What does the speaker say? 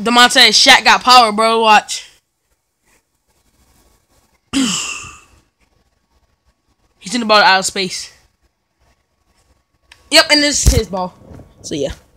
Demonte and Shaq got power, bro. Watch. He's in the ball out of space. Yep, and this is his ball. So yeah.